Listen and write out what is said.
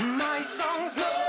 My songs know